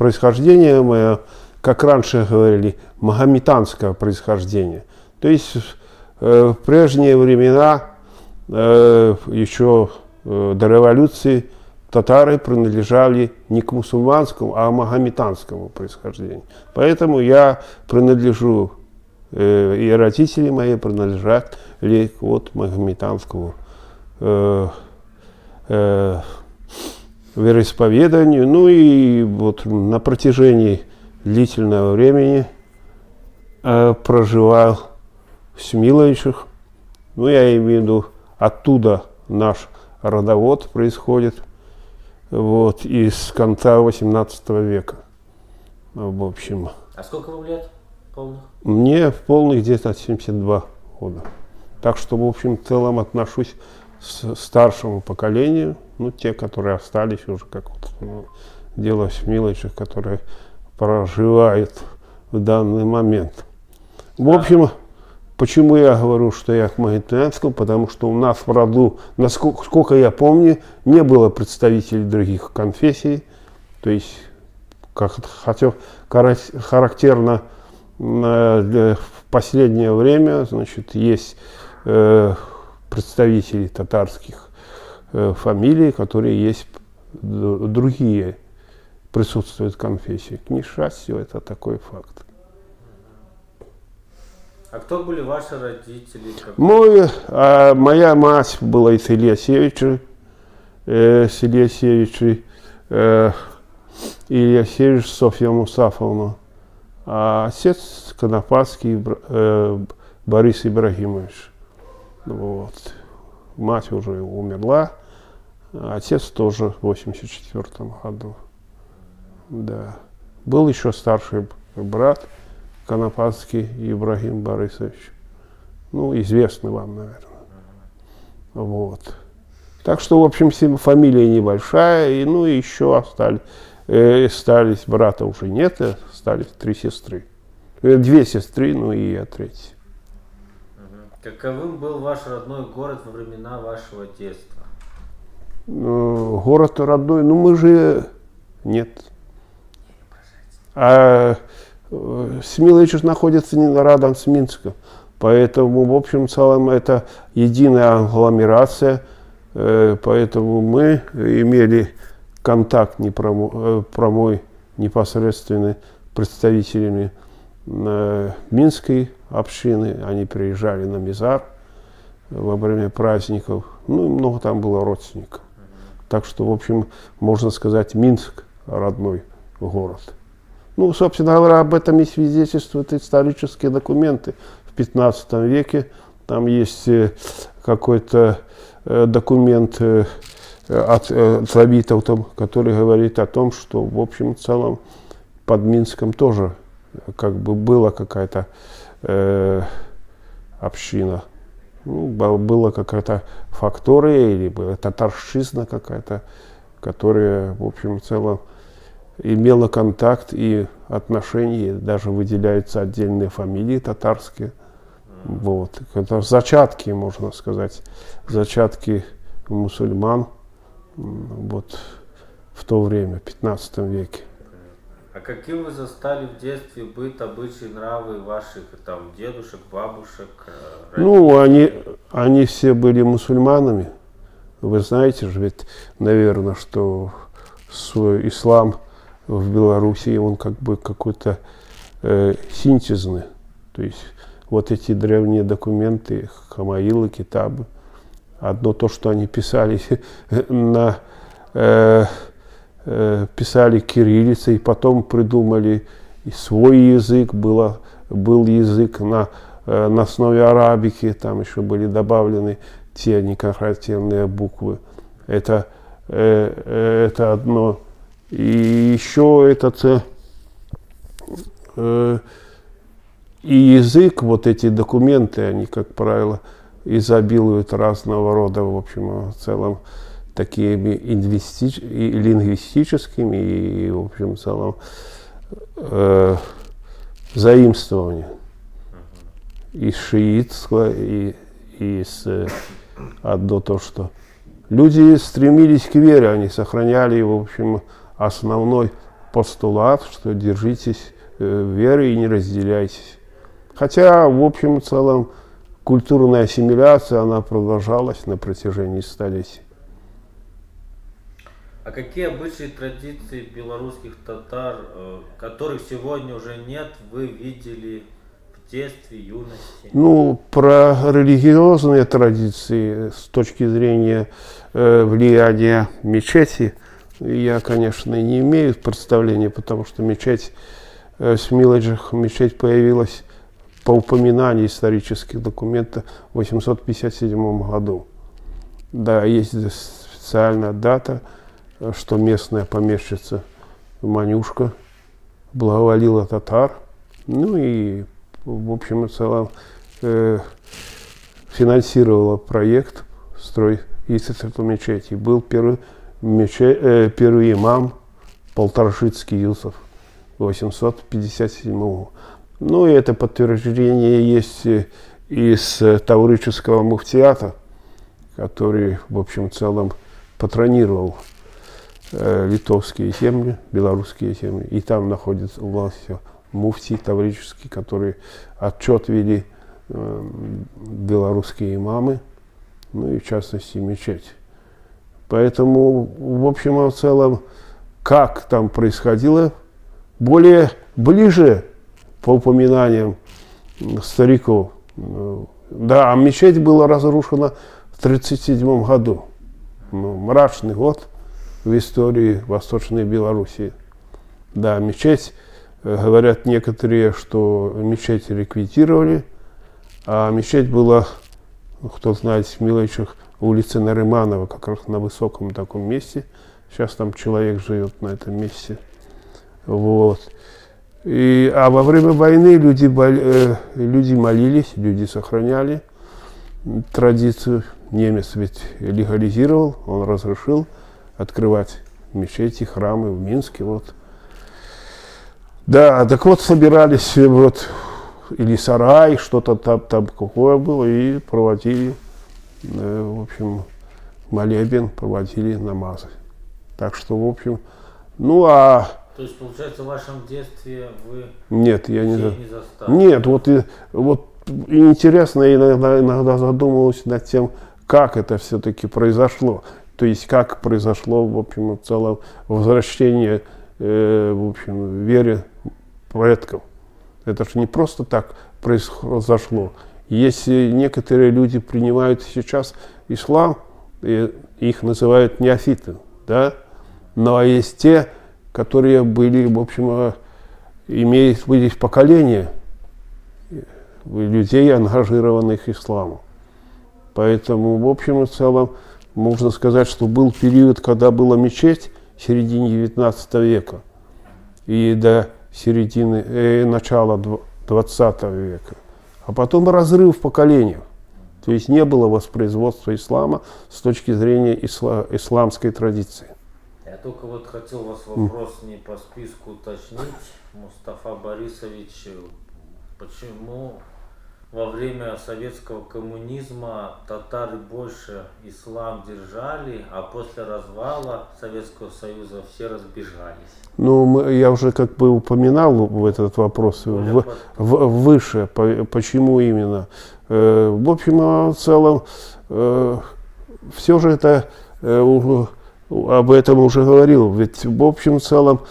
происхождение мое, как раньше говорили, магометанское происхождение. То есть э, в прежние времена, э, еще э, до революции, татары принадлежали не к мусульманскому, а к магометанскому происхождению. Поэтому я принадлежу, и родители мои принадлежат ли к вот магометанскому э, э, вероисповеданию. Ну и вот на протяжении длительного времени э, проживал в Смиловичах. Ну, я имею в виду, оттуда наш родовод происходит – вот, из конца 18 века. В общем. А сколько вам лет полных? Мне в полных где-то 72 года. Так что, в общем, в целом отношусь к старшему поколению, ну, те, которые остались уже, как вот ну, дело в мелочах, которые проживают в данный момент. В общем, Почему я говорю, что я к Магнитянскому? Потому что у нас в роду, насколько сколько я помню, не было представителей других конфессий. То есть, как хотел, характерно в последнее время, значит, есть э, представители татарских э, фамилий, которые есть другие присутствуют конфессии. К несчастью, это такой факт. А кто были ваши родители? Мой, а, моя мать была из Ильясевича, э, с Ильясевичей, э, Ильясевич Софья Мусафовна, а отец Конопадский э, Борис Ибрагимович. Вот. Мать уже умерла, отец тоже в 84 году. Да. Был еще старший брат – Конопадский Ибрагим Борисович. Ну, известный вам, наверное. Вот. Так что, в общем, фамилия небольшая, и, ну, и еще остались, э, остались, брата уже нет, э, остались три сестры. Э, две сестры, ну и я третий. Каковым был ваш родной город во времена вашего детства? Ну, город родной, ну мы же нет. А Смилович находится не рядом с Минском. Поэтому, в общем целом, это единая агломерация. Э, поэтому мы имели контакт непрямой, э, непосредственный представителями э, Минской общины. Они приезжали на Мизар во время праздников. Ну и много там было родственников. Так что, в общем, можно сказать, Минск родной город. Ну, собственно говоря, об этом и свидетельствуют исторические документы. В 15 веке там есть э, какой-то э, документ э, от, Лавитовтом, который говорит о том, что в общем целом под Минском тоже как бы была какая-то э, община. Ну, была какая-то фактория или была татарщизна какая-то, которая, в общем, целом имела контакт и отношения, даже выделяются отдельные фамилии татарские. Вот. Это зачатки, можно сказать, зачатки мусульман вот, в то время, в 15 веке. А каким вы застали в детстве быт, обычаи, нравы ваших там дедушек, бабушек? Родителей? Ну, они, они все были мусульманами. Вы знаете же, ведь, наверное, что свой ислам – в Белоруссии, он как бы какой-то э, синтезный. То есть вот эти древние документы, Хамаилы, Китабы, одно то, что они писали на э, э, писали кириллицей, потом придумали свой язык, было, был язык на, э, на основе арабики, там еще были добавлены те некоррективные буквы. Это, э, э это одно и еще этот э, э, и язык, вот эти документы, они, как правило, изобилуют разного рода, в общем, в целом, такими инвести... и лингвистическими и, в общем, в целом, э, заимствования из шиитского и из э, одно то, что люди стремились к вере, они сохраняли, в общем, основной постулат, что держитесь э, веры и не разделяйтесь. Хотя, в общем и целом, культурная ассимиляция, она продолжалась на протяжении столетий. А какие обычаи традиции белорусских татар, э, которых сегодня уже нет, вы видели в детстве, юности? Ну, про религиозные традиции с точки зрения э, влияния мечети я, конечно, не имею представления, потому что мечеть, э, Смиладжих, мечеть появилась по упоминанию исторических документов в 857 году. Да, есть специальная дата – что местная помещица Манюшка благоволила татар. Ну и, в общем и целом, э, финансировала проект строй строительства мечети. Был первый, мече, э, первый имам Полторшицкий Юсов 857 года. Ну и это подтверждение есть из Таврического муфтиата, который, в общем, целом патронировал Э, литовские земли, белорусские земли. И там находится у нас муфти таврический, который отчет вели э, белорусские имамы, ну и в частности мечеть. Поэтому, в общем и в целом, как там происходило, более ближе по упоминаниям стариков. Да, мечеть была разрушена в 1937 году. Ну, мрачный год – в истории Восточной Белоруссии. Да, мечеть, э, говорят некоторые, что мечеть ликвидировали, а мечеть была, ну, кто знает, в Миловичах, улице Нарыманова, как раз на высоком таком месте. Сейчас там человек живет на этом месте. Вот. И, а во время войны люди, э, люди молились, люди сохраняли традицию. Немец ведь легализировал, он разрешил открывать мечети, храмы в Минске. Вот. Да, так вот собирались вот или сарай, что-то там, там какое было, и проводили, э, в общем, молебен, проводили намазы. Так что, в общем, ну а... То есть, получается, в вашем детстве вы Нет, я не, за... не застали? Нет, вот, и, вот интересно, иногда, иногда задумывался над тем, как это все-таки произошло. То есть как произошло, в общем, в целом возвращение, э, в общем, вере предков. Это же не просто так произошло. Если некоторые люди принимают сейчас ислам, и их называют неофиты, да, но есть те, которые были, в общем, э, имеют были поколение людей, ангажированных исламом. Поэтому, в общем и целом, можно сказать, что был период, когда была мечеть в середине 19 века и до середины, э, начала 20 века. А потом разрыв в поколениях. То есть не было воспроизводства ислама с точки зрения исла, исламской традиции. Я только вот хотел вас вопрос не по списку уточнить. Мустафа Борисович, почему во время советского коммунизма татары больше ислам держали, а после развала Советского Союза все разбежались. Ну, мы, я уже как бы упоминал в этот вопрос в, в, выше, по, почему именно. Э, в общем, а в целом, э, все же это, э, об этом уже говорил, ведь в общем в целом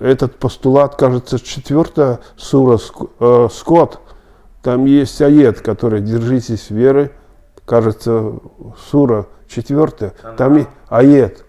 этот постулат, кажется, четвертая сура э, Скотт, там есть аед, который «Держитесь веры», кажется, сура 4, там и аед.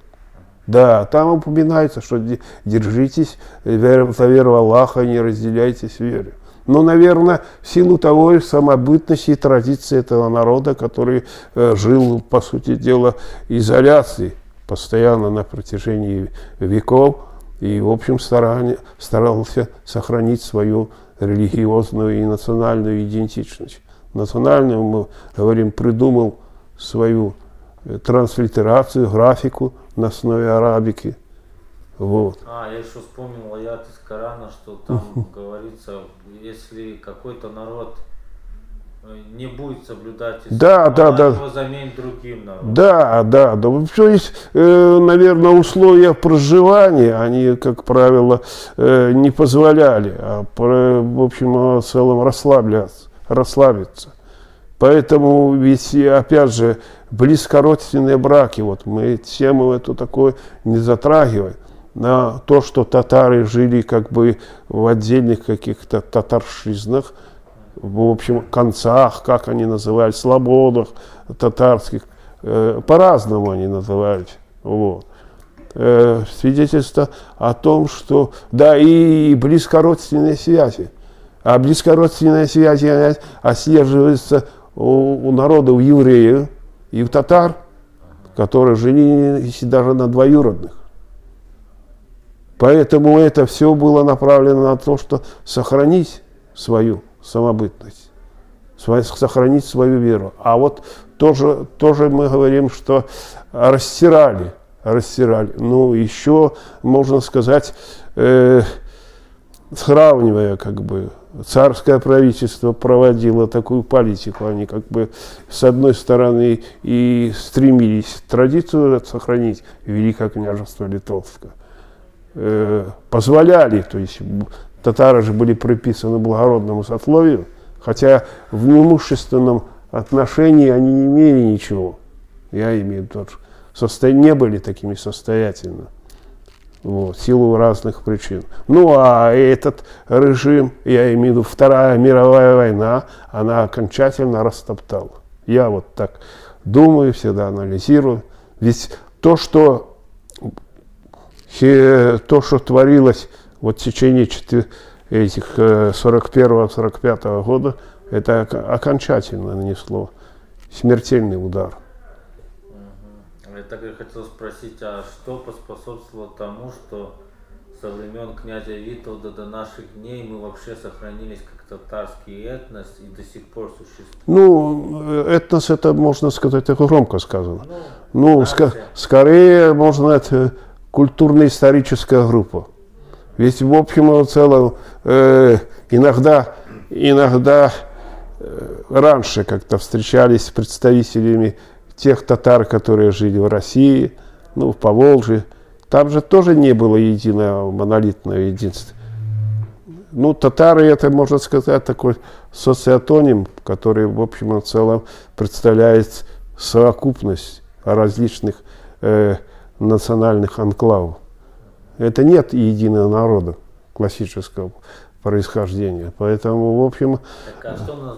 Да, там упоминается, что держитесь за веру Аллаха, не разделяйтесь вере. Но, наверное, в силу того самобытности и традиции этого народа, который э, жил, по сути дела, изоляции постоянно на протяжении веков, и, в общем, старание, старался сохранить свою религиозную и национальную идентичность. Национальную, мы говорим, придумал свою э, транслитерацию, графику на основе арабики. Вот. А, я еще вспомнил аят из Корана, что там говорится, если какой-то народ не будет соблюдать да, да, она да. его заменит другим народом. Да, да, да. То есть, э, наверное, условия проживания, они, как правило, э, не позволяли, а, в общем, в целом расслабляться, расслабиться. Поэтому ведь, опять же, близкородственные браки, вот мы тему эту такую не затрагиваем, на то, что татары жили как бы в отдельных каких-то татаршизнах, в общем, концах, как они называют, слободах татарских, э, по-разному они называют. Вот. Э, свидетельство о том, что, да, и близкородственные связи. А близкородственные связи отслеживаются у, у народа, у евреев и у татар, которые жили даже на двоюродных. Поэтому это все было направлено на то, что сохранить свою самобытность, сохранить свою веру. А вот тоже, тоже мы говорим, что растирали, растирали. Ну, еще, можно сказать, э, сравнивая, как бы, царское правительство проводило такую политику. Они как бы с одной стороны и стремились традицию сохранить Великое княжество Литовское. Э, позволяли, то есть татары же были приписаны благородному сословию, хотя в неимущественном отношении они не имели ничего. Я имею в виду, состо... не были такими состоятельными. Вот, силу разных причин. Ну, а этот режим, я имею в виду Вторая мировая война, она окончательно растоптала. Я вот так думаю, всегда анализирую. Ведь то, что, то, что творилось вот в течение этих 41-45 э, года это окончательно нанесло смертельный удар. Я так и хотел спросить, а что поспособствовало тому, что со времен князя Витовда до наших дней мы вообще сохранились как татарский этнос и до сих пор существует? Ну, этнос это, можно сказать, это громко сказано. Ну, ну ска- скорее, можно это культурно-историческая группа. Ведь в общем и целом э, иногда, иногда э, раньше как-то встречались с представителями тех татар, которые жили в России, ну, в Поволжье. Там же тоже не было единого монолитного единства. Ну, татары это, можно сказать, такой социотоним, который, в общем и целом, представляет совокупность различных э, национальных анклавов. Это нет единого народа классического происхождения. Поэтому, в общем... Так, а что нам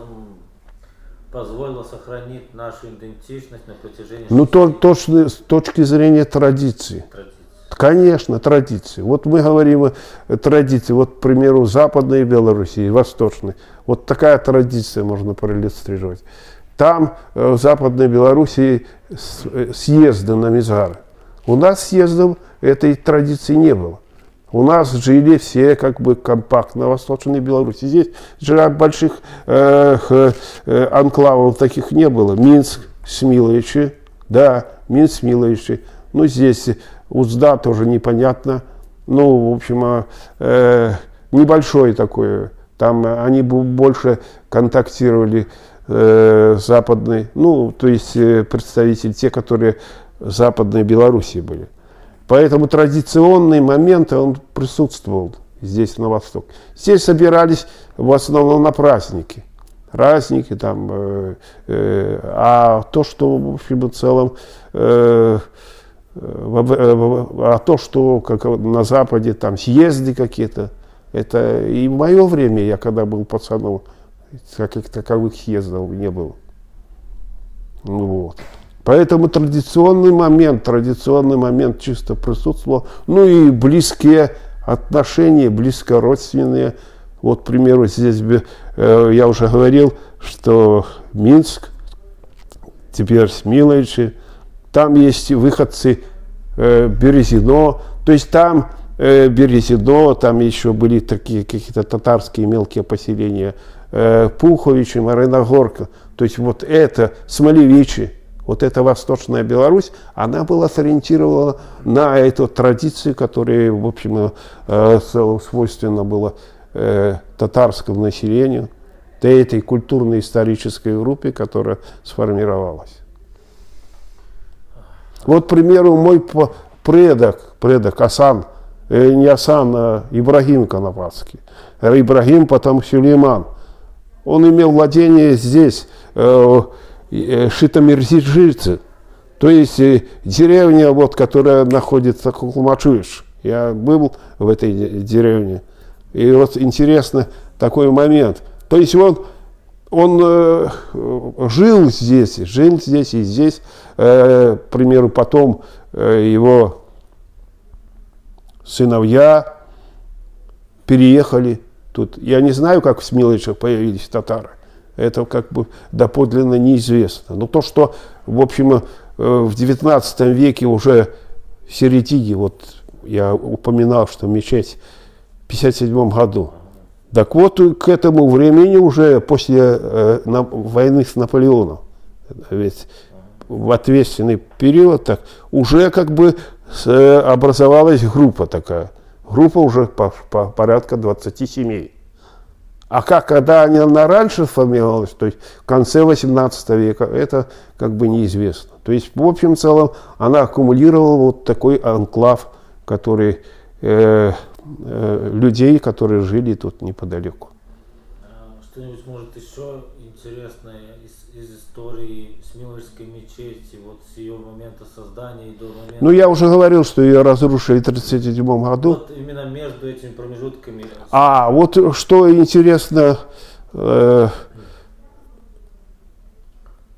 позволило сохранить нашу идентичность на протяжении... Ну, то, точно, с точки зрения традиции. традиции. Конечно, традиции. Вот мы говорим о традиции. Вот, к примеру, Западной Белоруссии, Восточной. Вот такая традиция можно проиллюстрировать. Там, э, в Западной Белоруссии, э, съезды на Мизары. У нас съездов этой традиции не было. У нас жили все как бы компактно Восточной Беларуси. Здесь же больших э, э, анклавов таких не было. Минск, Смиловичи, да, Минск, Смиловичи. Ну, здесь Узда тоже непонятно. Ну, в общем, а, э, небольшое такое. Там они больше контактировали э, западные, ну, то есть э, представители, те, которые Западной Белоруссии были. Поэтому традиционный момент, он присутствовал здесь, на Восток. Здесь собирались в основном на праздники. Праздники там, э, э, а то, что в общем и целом, э, э, а то, что как на Западе там съезды какие-то, это и в мое время, я когда был пацаном, каких таковых съездов не было. Ну, вот. Поэтому традиционный момент, традиционный момент чисто присутствовал. Ну и близкие отношения, близкородственные. Вот, к примеру, здесь э, я уже говорил, что Минск, теперь Смиловичи, там есть выходцы э, Березино, то есть там э, Березино, там еще были такие какие-то татарские мелкие поселения, э, Пуховичи, Мариногорка, то есть вот это, Смолевичи, вот эта Восточная Беларусь, она была сориентирована на эту традицию, которая, в общем, э, свойственна была э, татарскому населению. этой культурно-исторической группе, которая сформировалась. Вот, к примеру, мой предок, предок Асан, э, не Асан, а Ибрагим Конопатский, Ибрагим, потом Сулейман, он имел владение здесь, э, Шитомирзиджильцы, то есть э, деревня, вот, которая находится в Кулмачуиш. Я был в этой деревне. И вот интересно такой момент. То есть он, он э, жил здесь, жил здесь и здесь. Э, к примеру, потом э, его сыновья переехали тут. Я не знаю, как в Смиловичах появились татары. Это как бы доподлинно неизвестно. Но то, что, в общем, э, в XIX веке уже в середине, вот я упоминал, что мечеть в 1957 году. Так вот, к этому времени уже после э, войны с Наполеоном, ведь в ответственный период так, уже как бы э, образовалась группа такая. Группа уже по, по порядка 20 семей. А как, когда она раньше сформировалась, то есть в конце 18 века, это как бы неизвестно. То есть, в общем целом, она аккумулировала вот такой анклав, который, э, э, людей, которые жили тут неподалеку. А что-нибудь, может, еще интересное из, из истории Смиловской мечети, вот с ее момента создания и до момента... Ну, я уже говорил, что ее разрушили в 1937 году. Вот именно между этими промежутками... А, вот что интересно, э,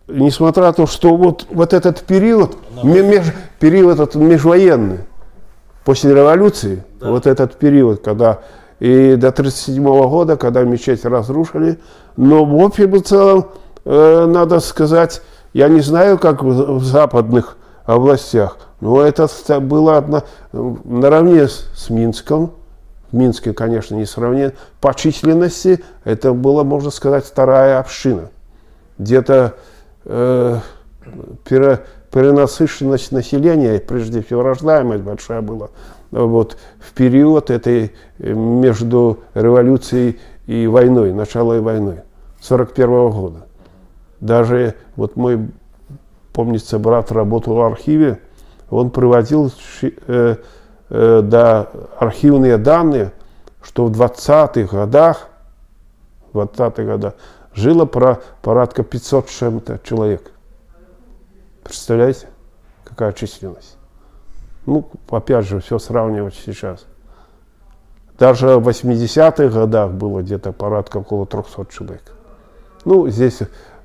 несмотря на то, что вот, вот этот период, меж, период этот межвоенный, после революции, да. вот этот период, когда и до 1937 года, когда мечеть разрушили, но в общем и целом, э, надо сказать, я не знаю, как в, в западных областях, но это было одно, наравне с, с Минском, в Минске, конечно, не сравнен, по численности это была, можно сказать, вторая община. Где-то э, пере, перенасыщенность населения, прежде всего рождаемость большая была, вот, в период этой э, между революцией и войной, началом войны, 41 -го года. Даже вот мой, помнится, брат работал в архиве, он приводил э, э, да, архивные данные, что в 20-х годах, 20-х годах жило про, порядка 500 чем-то человек. Представляете, какая численность? Ну, опять же, все сравнивать сейчас. Даже в 80-х годах было где-то порядка около 300 человек. Ну, здесь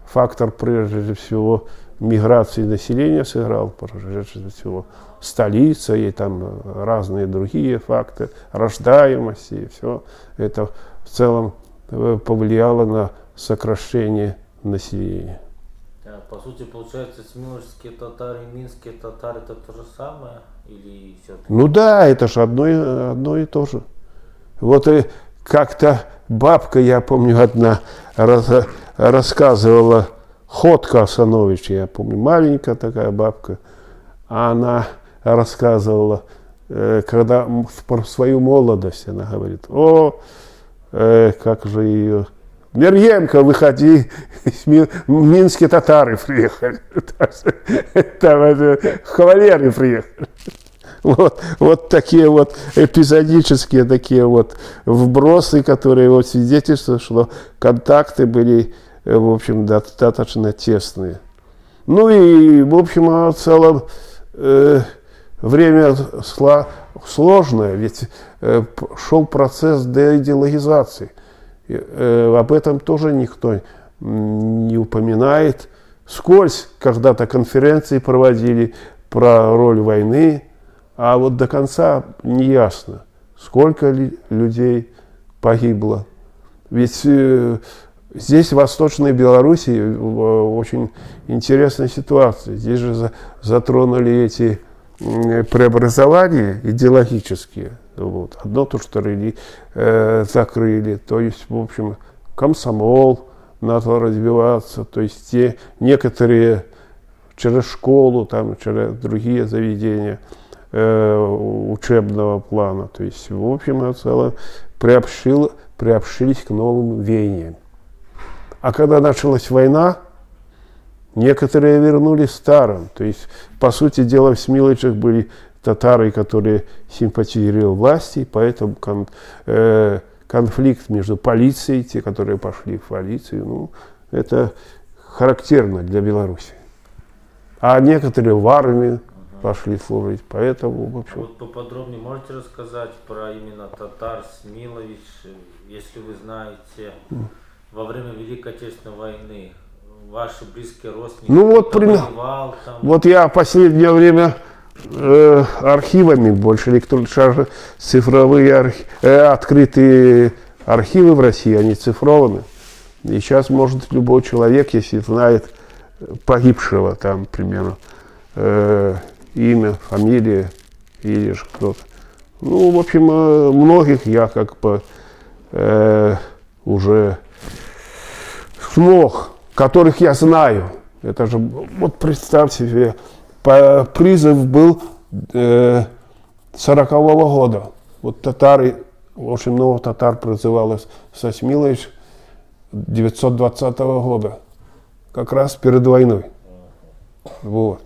фактор, прежде всего, миграции населения сыграл, прежде всего, столица и там разные другие факты, рождаемости и все. Это в целом э, повлияло на сокращение населения. По сути, получается, смиловские татары и минские татары это то же самое? Или все Ну да, это же одно, одно и то же. Вот и как-то бабка, я помню, одна раз, рассказывала, Ходка Асанович, я помню, маленькая такая бабка, она рассказывала, э, когда про свою молодость, она говорит, о, э, как же ее Мерьемка, выходи, минские татары приехали, там это, кавалеры приехали. Вот, вот такие вот эпизодические такие вот вбросы, которые вот свидетельствуют, что контакты были, э, в общем, достаточно тесные. Ну и, в общем, в целом э, время сложное, ведь э, шел процесс деидеологизации. Э, об этом тоже никто не упоминает. Скользь когда-то конференции проводили про роль войны, а вот до конца не ясно, сколько ли людей погибло. Ведь э, здесь, в Восточной Белоруссии, э, очень интересная ситуация. Здесь же затронули эти преобразования идеологические. Вот. Одно то, что рели, э, закрыли, то есть, в общем, комсомол начал развиваться, то есть те некоторые через школу, там, через другие заведения э, учебного плана, то есть, в общем, в целом приобщил, приобщились к новым веяниям. А когда началась война, некоторые вернулись старым. То есть, по сути дела, в Смилычах были татары, которые симпатизировали власти, поэтому кон, э, конфликт между полицией, те, которые пошли в полицию, ну, это характерно для Беларуси. А некоторые в армию пошли служить, поэтому, в общем... Вот поподробнее можете рассказать про именно татар Смилович, если вы знаете, во время Великой Отечественной войны ваши близкие родственники, ну, вот, пример... воевал там? Вот я в последнее время э, архивами больше электронных цифровые архи... э, открытые архивы в России, они цифрованы. И сейчас может любой человек, если знает погибшего там, примерно, э, имя, фамилия или же кто-то. Ну, в общем, э, многих я как бы э, уже смог, которых я знаю. Это же, вот представьте себе, призыв был э, 40-го года. Вот татары, очень много татар призывалось со Смилович 920 года, как раз перед войной. Вот.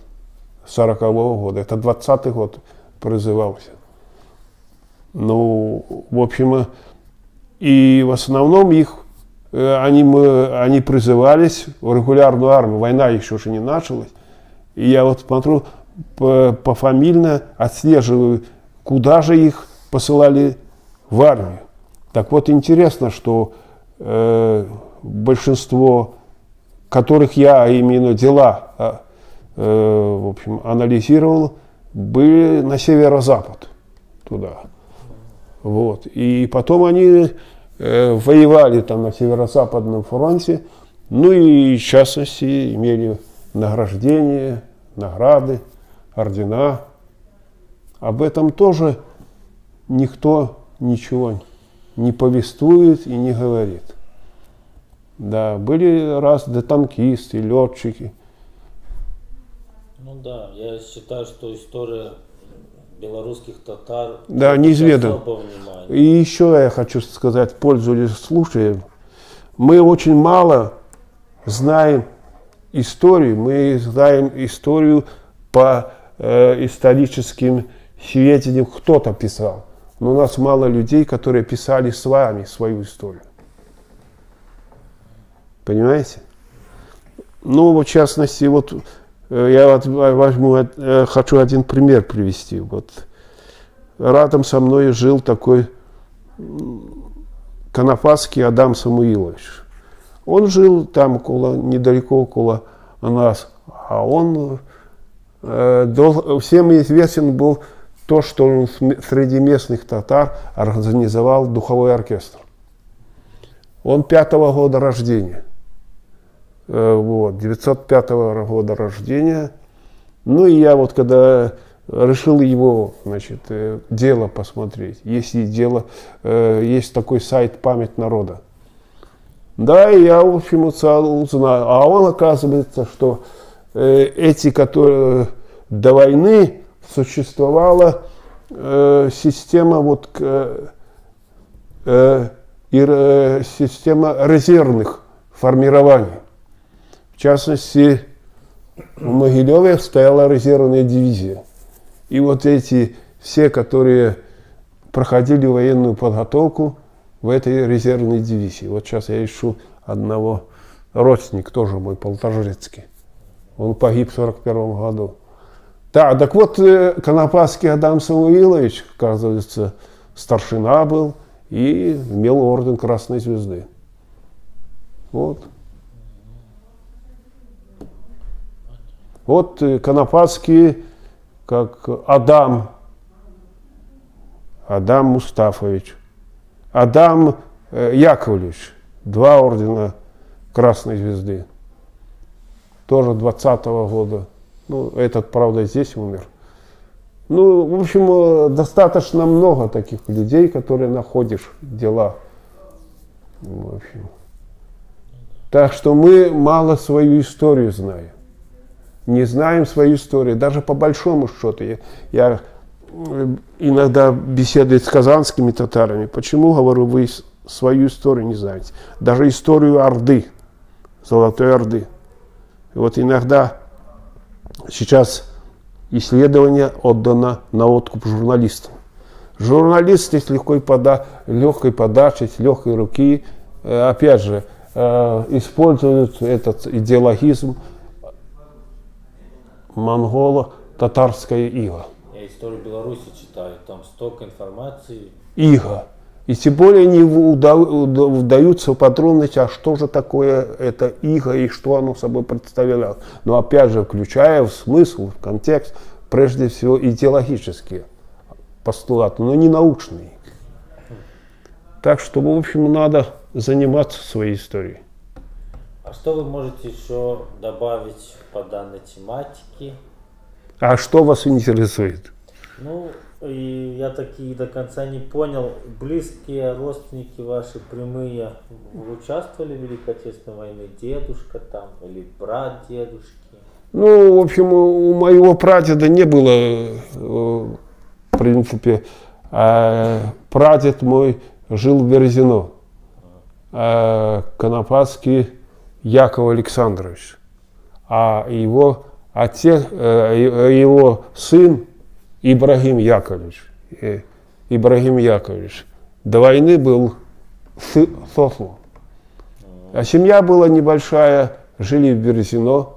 40 -го года. Это 20-й год призывался. Ну, в общем, и в основном их, э, они, мы, они призывались в регулярную армию. Война еще же не началась. И я вот смотрю, пофамильно отслеживаю, куда же их посылали в армию. Так вот, интересно, что э, большинство, которых я именно дела а, Э, в общем, анализировал, были на северо-запад туда. Вот. И потом они э, воевали там на северо-западном фронте, ну и в частности имели награждение, награды, ордена. Об этом тоже никто ничего не повествует и не говорит. Да, были раз танкисты, летчики – ну да, я считаю, что история белорусских татар да, неизведан. И еще я хочу сказать, пользуясь случаем, мы очень мало знаем историю, мы знаем историю по э, историческим сведениям, кто-то писал. Но у нас мало людей, которые писали с вами свою историю. Понимаете? Ну, в частности, вот я вот возьму, э, хочу один пример привести. Вот рядом со мной жил такой Конопатский Адам Самуилович. Он жил там около, недалеко около нас, а он э, всем известен был то, что он среди местных татар организовал духовой оркестр. Он пятого года рождения – Э, вот, 905 года рождения. Ну и я вот когда решил его, значит, э, дело посмотреть. Есть дело, э, есть такой сайт «Память народа». Да, и я, в общем, узнал. А он, оказывается, что эти, которые до войны существовала система вот система резервных формирований. В частности, в Могилеве стояла резервная дивизия. И вот эти все, которые проходили военную подготовку в этой резервной дивизии. Вот сейчас я ищу одного родственника, тоже мой полторжецкий. Он погиб в 41 году. Да, так вот, э, Конопасский Адам Самуилович, оказывается, старшина был и имел орден Красной Звезды. Вот. Вот э, Конопатский, как Адам, Адам Мустафович, Адам э, Яковлевич, два ордена Красной Звезды, тоже 20-го года. Ну, этот, правда, здесь умер. Ну, в общем, э, достаточно много таких людей, которые находишь дела. В общем. Так что мы мало свою историю знаем не знаем свою историю, даже по большому счету. Я, я иногда беседую с казанскими татарами. Почему, говорю, вы свою историю не знаете? Даже историю Орды. Золотой Орды. И вот иногда сейчас исследование отдано на откуп журналистам. Журналисты с легкой, пода легкой подачей, с легкой руки, э, опять же, э, используют этот идеологизм монголо-татарская ига. Я историю Беларуси читаю, там столько информации. Ига. И тем более не вдаются в подробности, а что же такое это иго и что оно собой представляло. Но опять же, включая в смысл, в контекст, прежде всего идеологические постулаты, но не научные. Так что, в общем, надо заниматься своей историей. А что вы можете еще добавить по данной тематике? А что вас интересует? Ну, и я таки до конца не понял, близкие родственники ваши прямые участвовали в Великой Отечественной войне? Дедушка там или брат дедушки? Ну, в общем, у моего прадеда не было, э, в принципе, а прадед мой жил в Березино, а Конопадский Яков Александрович, а его отец, э, его сын Ибрагим Яковлевич. Э, Ибрагим Яковлевич. До войны был сослан. А семья была небольшая, жили в Березино,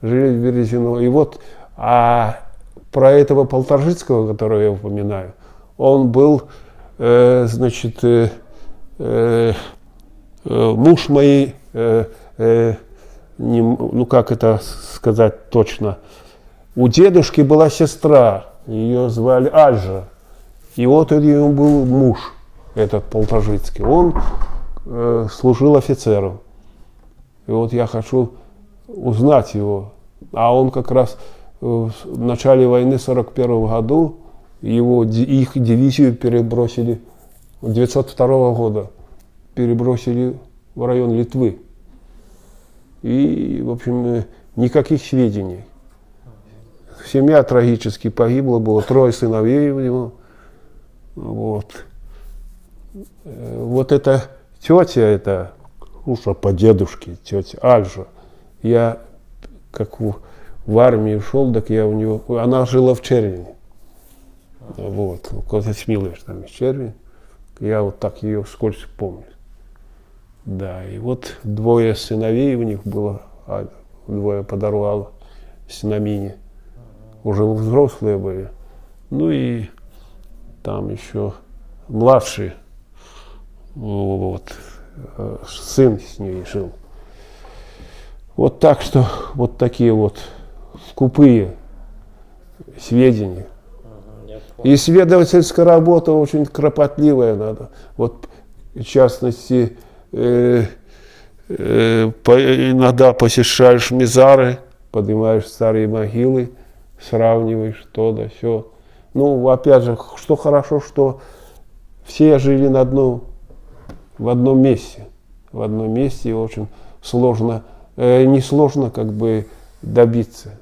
жили в Березино. И вот а про этого Полторжицкого, которого я упоминаю, он был, э, значит, э, э, э муж моей, э, э, не, ну как это сказать точно, у дедушки была сестра, ее звали Альжа. И вот у нее был муж, этот Полтажицкий. Он э, служил офицером. И вот я хочу узнать его. А он как раз э, в начале войны 41 году его, их дивизию перебросили 902 года перебросили в район Литвы. И, в общем, никаких сведений семья трагически погибла, было трое сыновей у него. Вот. Э, вот эта тетя, это уж по дедушке, тетя Альжа, я как в, в армии ушел, так я у него, она жила в Червине. Вот, куда Смилович там из Червин. Я вот так ее вскользь помню. Да, и вот двое сыновей у них было, а двое подорвало синамине уже взрослые были. Ну и там еще младший, вот, э, сын с ней жил. Вот так что, вот такие вот скупые сведения. И исследовательская работа очень кропотливая надо. Вот, в частности, иногда посещаешь мизары, поднимаешь старые могилы, сравниваешь то да все. Ну, опять же, что хорошо, что все жили на одном, в одном месте. В одном месте и очень сложно, э, несложно как бы добиться.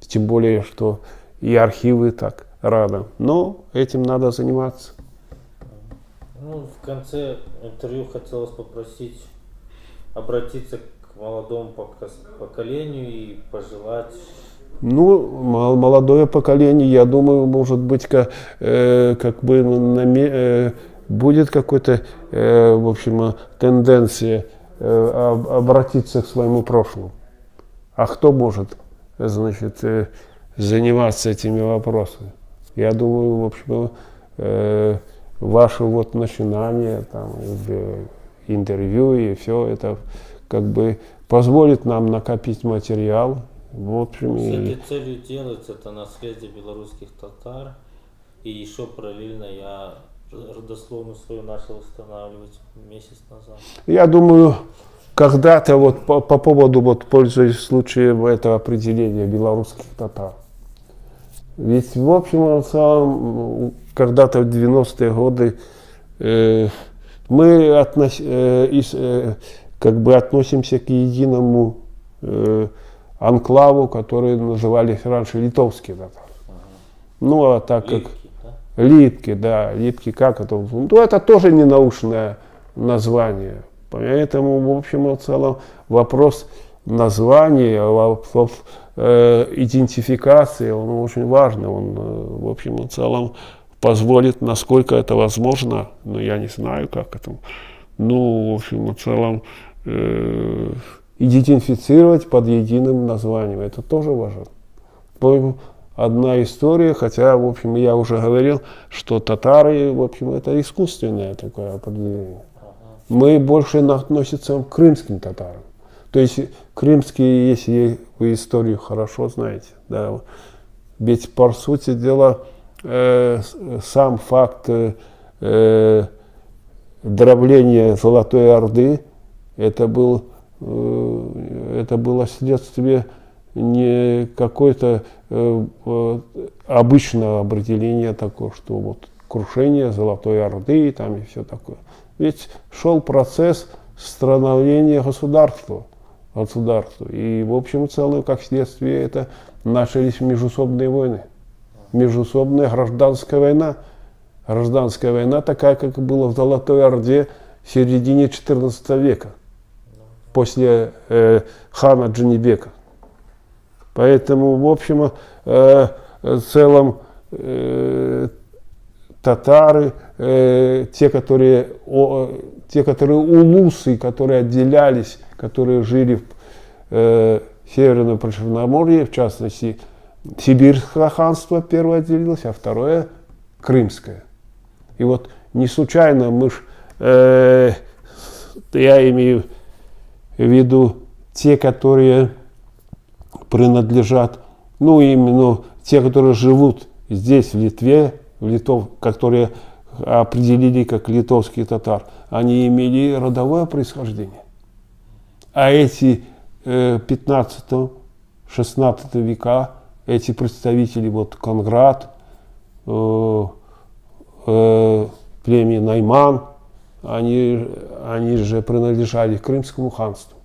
Тем более, что и архивы так рядом. Но этим надо заниматься. Ну, в конце интервью хотелось попросить обратиться к молодому поколению и пожелать ну, молодое поколение, я думаю, может быть, как, э, как бы наме, э, будет какой-то, э, в общем, тенденция э, обратиться к своему прошлому. А кто может, значит, э, заниматься этими вопросами? Я думаю, в общем, э, ваше вот начинание, там, интервью и все это как бы позволит нам накопить материал, в общем, С этой целью делается это наследие белорусских татар. И еще параллельно я родословную свою начал восстанавливать месяц назад. Я думаю, когда-то вот по, по поводу, вот пользуясь случаем этого определения белорусских татар. Ведь в общем и целом, когда-то в 90-е годы э, мы относ, э, из, э, как бы относимся к единому э, анклаву, которые назывались раньше литовские татары. Ага. Ну, а так как... Литки, да? Литки, да, литки, как это? Ну, это тоже не научное название. Поэтому, в общем и целом, вопрос названия, вопрос идентификации, он очень важный. Он, э, в общем и целом, позволит, насколько это возможно, но я не знаю, как это, ну, в общем и целом, э, идентифицировать под единым названием. Это тоже важно. Одна история, хотя, в общем, я уже говорил, что татары, в общем, это искусственное такое определение. Мы больше относимся к крымским татарам. То есть крымские, если вы историю хорошо знаете, да, ведь по сути дела э, сам факт э, дробления Золотой Орды, это, был, э, это было следствие не какое-то э, э, обычное определение такое, что вот крушение Золотой Орды и там и все такое. Ведь шел процесс становления государства, государства. И в общем и целом, как следствие, это начались междусобные войны. Междусобная гражданская война. Гражданская война такая, как было в Золотой Орде в середине XIV века, после э, хана Джанибека. Поэтому, в общем, э, целом э, татары, э, те, которые, о, те, которые улусы, которые отделялись, которые жили в э, Северном Причерноморье, в частности, Сибирское ханство первое отделилось, а второе Крымское. И вот не случайно мы ж, э, я имею в виду те, которые принадлежат, ну именно те, которые живут здесь, в Литве, в Литов, которые определили как литовский татар, они имели родовое происхождение. А эти э, 15-16 века, эти представители, вот Конград, э, э, племя Найман, они, они же принадлежали к Крымскому ханству.